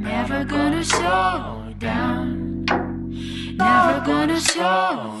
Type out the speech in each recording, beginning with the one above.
Never gonna slow down. Never gonna slow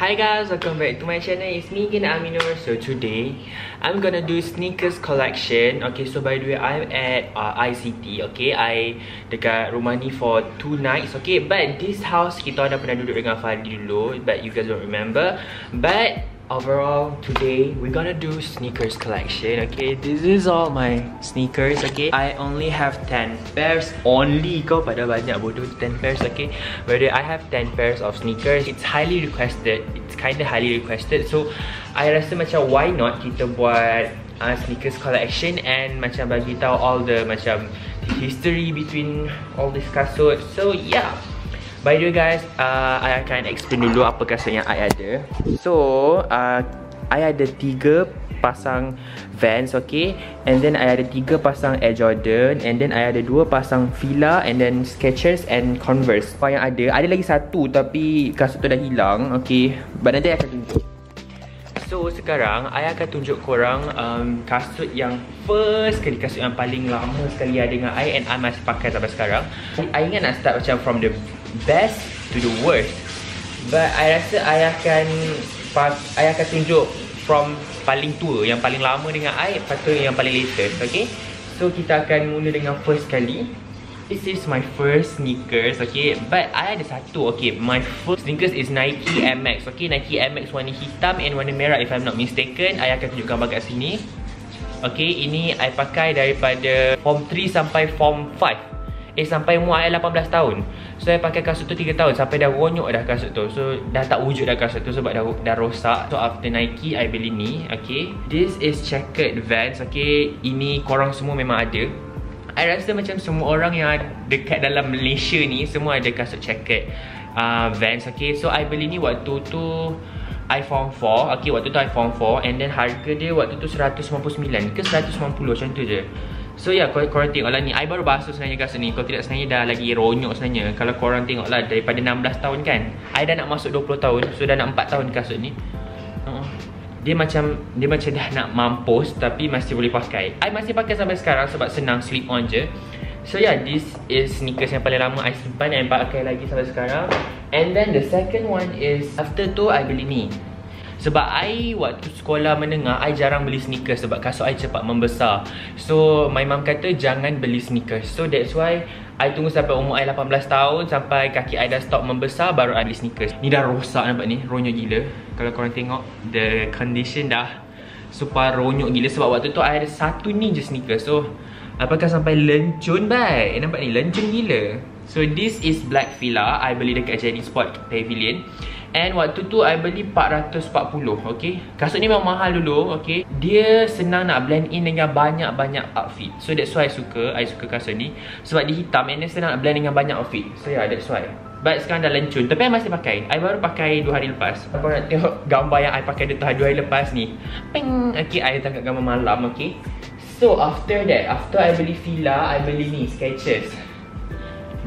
Hi guys, welcome back to my channel. It's me again, Aminur. So today, I'm gonna do sneakers collection. Okay, so by the way, I'm at uh, ICT. Okay, I dekat rumah ni for two nights. Okay, but this house kita dah pernah duduk dengan Fadi dulu, but you guys don't remember. But overall today we're gonna do sneakers collection okay? This is all my sneakers okay? I only have 10 pairs only kau pada banyak bodoh 10 pairs okay? But i have 10 pairs of sneakers. It's highly requested it's kind of highly requested. So i rasa macam why not kita buat uh, sneakers collection and macam bagi tahu all the macam history between all this kasut so yeah By the way guys, uh, I akan explain dulu apa kasut yang I ada. So, uh, I ada tiga pasang Vans, okay? And then I ada tiga pasang Air Jordan And then I ada dua pasang Fila And then Skechers and Converse. Apa yang ada, ada lagi satu tapi kasut tu dah hilang, okay? But nanti I akan tunjuk. So sekarang I akan tunjuk korang um, kasut yang first kali kasut yang paling lama sekali ada dengan I and I masih pakai sampai sekarang. I ingat nak start macam from the best to the worst. But I rasa I akan I akan tunjuk from paling tua, yang paling lama dengan I, lepas tu yang paling latest, okay? So kita akan mula dengan first kali. This is my first sneakers, okay? But I ada satu, okay? My first sneakers is Nike MX, okay? Nike MX warna hitam and warna merah if I'm not mistaken. I akan tunjuk gambar kat sini. Okay, ini I pakai daripada form 3 sampai form 5. Eh sampai umur saya 18 tahun. So saya pakai kasut tu 3 tahun. Sampai dah ronyok dah kasut tu. So dah tak wujud dah kasut tu Sebab dah dah rosak. So after Nike I beli ni Okay. This is checkered Vans Okay. Ini korang semua memang ada. I rasa macam semua orang yang dekat dalam Malaysia ni Semua ada kasut checkered uh, Vans Okay. So I beli ni waktu tu I form 4 Okay. Waktu tu I form 4 And then harga dia waktu tu 199 ke 190 macam tu je So yeah, korang, korang tengok lah ni. I baru basuh sebenarnya kasut ni Kalau tidak sebenarnya dah lagi ronyok sebenarnya. Kalau korang tengok lah daripada 16 tahun kan. I dah nak masuk 20 tahun. So dah nak 4 tahun kasut ni. Uh, Dia macam Dia macam dah nak mampus Tapi masih boleh pakai. I masih pakai sampai sekarang Sebab senang slip on je. So yeah, this is sneakers yang paling lama I simpan and pakai lagi sampai sekarang. And then the second one is After tu I beli ni sebab I waktu sekolah menengah I jarang beli sneakers sebab kasut I cepat membesar. So my mum kata jangan beli sneakers. So that's why I tunggu sampai umur I 18 tahun Sampai kaki I dah stop membesar baru I beli sneakers. Ni dah rosak nampak ni Ronyok gila. Kalau korang tengok The condition dah Super ronyok gila. Sebab waktu tu I ada satu ni je sneakers. So Apakah sampai lencun baik? Nampak ni lencun gila. So this is Black Fila. I beli dekat Jenny Sport Pavilion And waktu tu I beli 440 Okay? Kasut ni memang mahal dulu Okay? Dia senang nak blend in dengan banyak-banyak outfit. So that's why I suka I suka kasut ni. Sebab dia hitam And dia senang nak blend dengan banyak outfit. So yeah that's why. But sekarang dah lencun. Tapi I masih pakai. I baru pakai 2 hari lepas. Kau nak tengok gambar yang I pakai 2 hari lepas ni? Ping! Okay I tangkap gambar malam Okay? So after that After I beli Fila I beli ni Skechers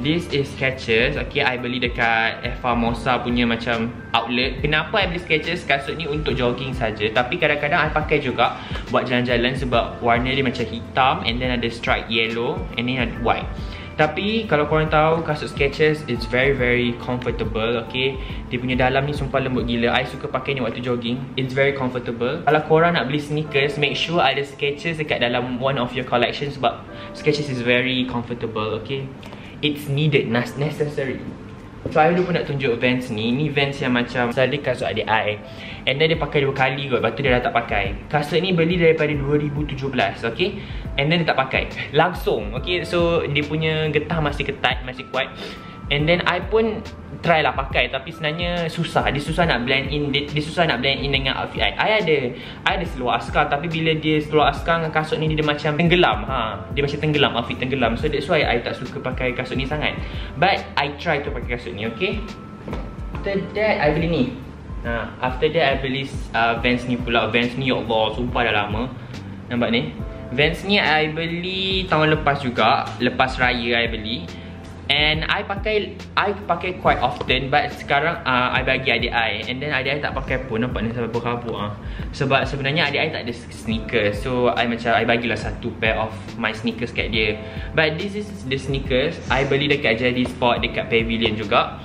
This is Skechers. Okay, I beli dekat Eva Mosa punya macam outlet. Kenapa I beli Skechers? Kasut ni untuk jogging saja. Tapi kadang-kadang I pakai juga Buat jalan-jalan sebab warna dia macam hitam And then ada stripe yellow And then ada white. Tapi kalau korang tahu kasut Skechers It's very very comfortable Okay? Dia punya dalam ni sumpah lembut gila. I suka pakai ni waktu jogging. It's very comfortable. Kalau korang nak beli sneakers Make sure ada Skechers dekat dalam one of your collection Sebab Skechers is very comfortable Okay it's needed, necessary. So I dulu pun nak tunjuk Vans ni. Ni Vans yang macam Selalu kasut adik I. And then dia pakai dua kali kot. Lepas tu dia dah tak pakai. Kasut ni beli daripada 2017 Okay? And then dia tak pakai. Langsung Okay? So dia punya getah masih ketat Masih kuat And then I pun try lah pakai tapi sebenarnya susah. Dia susah nak blend in dia, dia susah nak blend in dengan outfit I. I ada I ada seluar askar tapi bila dia seluar askar dengan kasut ni dia macam tenggelam. Ha, dia macam tenggelam outfit tenggelam. So that's why I tak suka pakai kasut ni sangat. But I try to pakai kasut ni, okay? After that I beli ni. Ha, after that I beli uh, Vans ni pula. Vans ni ya Allah, sumpah dah lama. Nampak ni? Vans ni I beli tahun lepas juga, lepas raya I beli. And I pakai I pakai quite often but sekarang uh, I bagi adik I and then adik I tak pakai pun nampak ni sampai berkabut ah. Sebab sebenarnya adik I tak ada sneakers. So I macam I bagilah satu pair of my sneakers kat dia. But this is the sneakers I beli dekat Jadi Sport dekat Pavilion juga.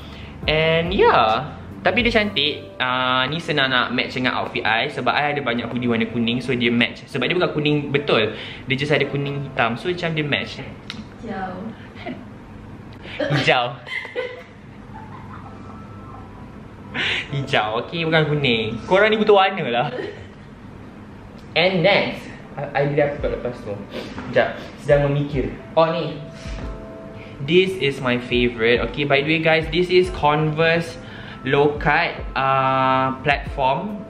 And yeah, tapi dia cantik. Uh, ni senang nak match dengan outfit I sebab I ada banyak hoodie warna kuning so dia match. Sebab dia bukan kuning betul. Dia just ada kuning hitam. So macam dia match. Jauh. Hijau. Hijau, okay bukan kuning. Korang ni butuh warna lah. And next I, I beli apa lepas tu. Sekejap, sedang memikir. Oh ni. This is my favourite Okay, by the way guys This is Converse Low cut uh, Platform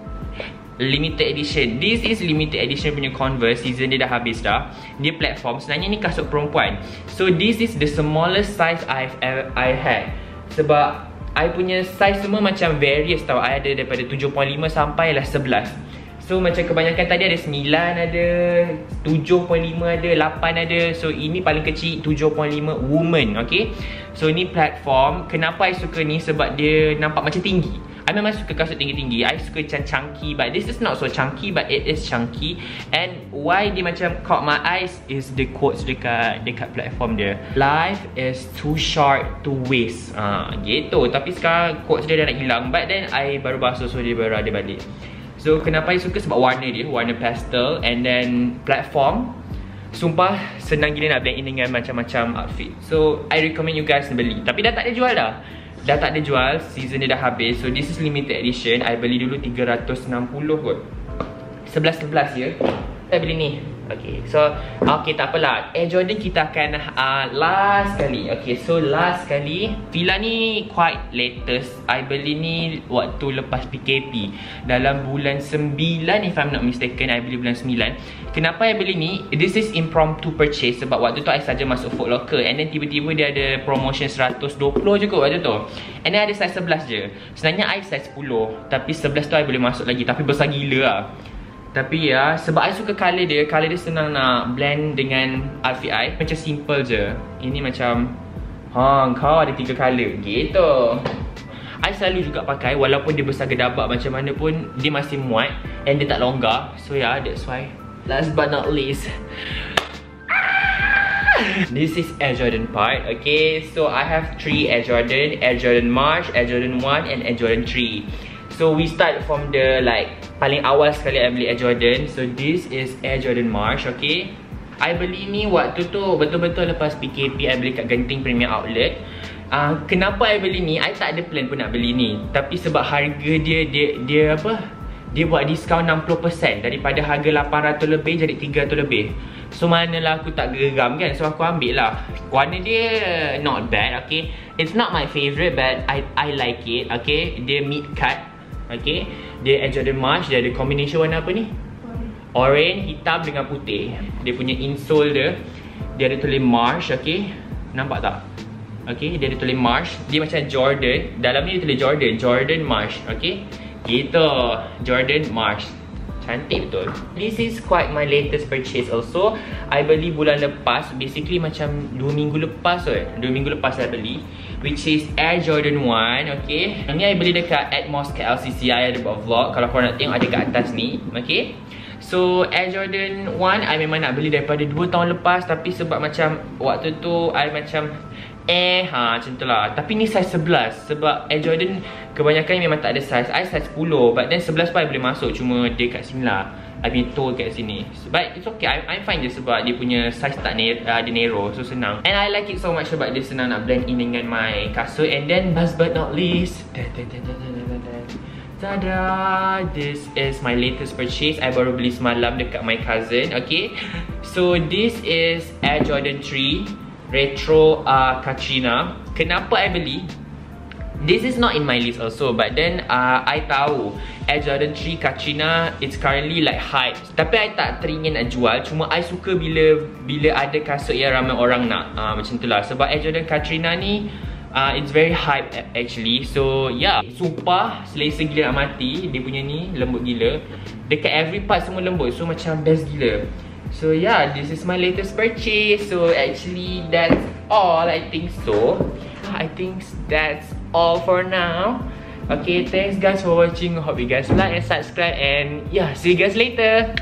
limited edition. This is limited edition punya Converse. Season dia dah habis dah. Dia platform. Sebenarnya ni kasut perempuan. So this is the smallest size I've ever I had. Sebab I punya size semua macam various tau. I ada daripada 7.5 sampai lah 11. So macam kebanyakan tadi ada 9 ada 7.5 ada 8 ada So ini paling kecil 7.5 woman okay So ni platform Kenapa I suka ni sebab dia nampak macam tinggi I memang suka kasut tinggi-tinggi I suka macam chunky But this is not so chunky But it is chunky. And why dia macam caught my eyes Is the quotes dekat dekat platform dia. Life is too short to waste. Ha, Gitu. Tapi sekarang quotes dia dah nak hilang But then I baru basuh So dia baru ada balik. So kenapa I suka? Sebab warna dia Warna pastel. And then platform Sumpah senang gila nak blend in dengan macam-macam outfit. So I recommend you guys beli. Tapi dah tak ada jual dah Dah tak ada jual, season dia dah habis. So this is limited edition. I beli dulu 360 kot. 11-11 ya? Saya beli ni Okay, so Okay, tak apalah. Air Jordan kita akan uh, Last kali. Okay, so last kali Fila ni quite latest. I beli ni Waktu lepas PKP Dalam bulan 9 If I'm not mistaken I beli bulan 9 Kenapa I beli ni? This is impromptu purchase Sebab waktu tu I saja masuk Foot Locker. And then tiba-tiba dia ada Promotion 120 je kot waktu tu. And then ada size 11 je. Sebenarnya I size 10 Tapi 11 tu I boleh masuk lagi. Tapi besar gila lah tapi ya, sebab I suka colour dia Colour dia senang nak blend dengan outfit I. Macam simple je. Ini macam Ha, kau ada tiga colour. Gitu. I selalu juga pakai Walaupun dia besar gedabak macam mana pun Dia masih muat And dia tak longgar. So yeah, that's why. Last but not least. This is Air Jordan part Okay, so I have three Air Jordan. Air Jordan March, Air Jordan 1 and Air Jordan 3 So we start from the like paling awal sekali I beli Air Jordan. So this is Air Jordan March, okay? I beli ni waktu tu betul-betul lepas PKP I beli kat Genting Premier Outlet. Uh, Kenapa I beli ni? I tak ada plan pun nak beli ni. Tapi sebab harga dia, dia, dia apa? Dia buat diskaun 60% Daripada harga 800 lebih jadi 300 lebih. So manalah aku tak geram kan? So aku ambil lah. Warna dia not bad okay? It's not my favourite but I I like it okay? Dia mid cut Okay Dia Air Jordan March Dia ada combination warna apa ni? Orange, hitam dengan putih. Dia punya insole dia Dia ada tulis March Okay Nampak tak? Okay Dia ada tulis March Dia macam Jordan. Dalam ni dia tulis Jordan. Jordan March Okay Gitu. Jordan March Cantik betul. This is quite my latest purchase also. I beli bulan lepas. Basically macam 2 minggu lepas kot. 2 minggu lepas saya beli Which is Air Jordan 1 Okay? Ini I beli dekat Atmos KLCC I ada buat vlog. Kalau korang nak tengok ada kat atas ni Okay? So Air Jordan 1 I memang nak beli daripada 2 tahun lepas. Tapi sebab macam Waktu tu I macam Eh ha macam tu lah. Tapi ni size 11 Sebab Air Jordan Kebanyakan memang tak ada size. I size 10 But then 11 pun I boleh masuk. Cuma dia kat sini lah I punya toe kat sini. But it's okay I'm, I'm fine je sebab dia punya size tak ne uh, dia narrow So senang. And I like it so much sebab dia senang nak blend in dengan my kasut And then last but not least Tada! This is my latest purchase. I baru beli semalam dekat my cousin Okay? So this is Air Jordan 3 Retro uh, Katrina. Kenapa I beli? This is not in my list also But then uh, I tahu Air Jordan 3 Katrina It's currently like hype Tapi I tak teringin nak jual Cuma I suka bila Bila ada kasut yang ramai orang nak uh, Macam tu lah Sebab Air Jordan Katrina ni uh, It's very hype actually So yeah Sumpah Selesa gila nak mati Dia punya ni Lembut gila Dekat every part semua lembut So macam best gila So yeah, this is my latest purchase. So actually that's all. I think so. I think that's all for now. Okay, thanks guys for watching. Hope you guys like and subscribe and yeah, see you guys later.